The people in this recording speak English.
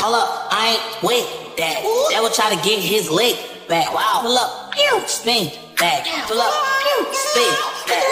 Hold up, I ain't with that. That will try to get his leg back. Wow. Pull up, spin back. Pull up, spin back.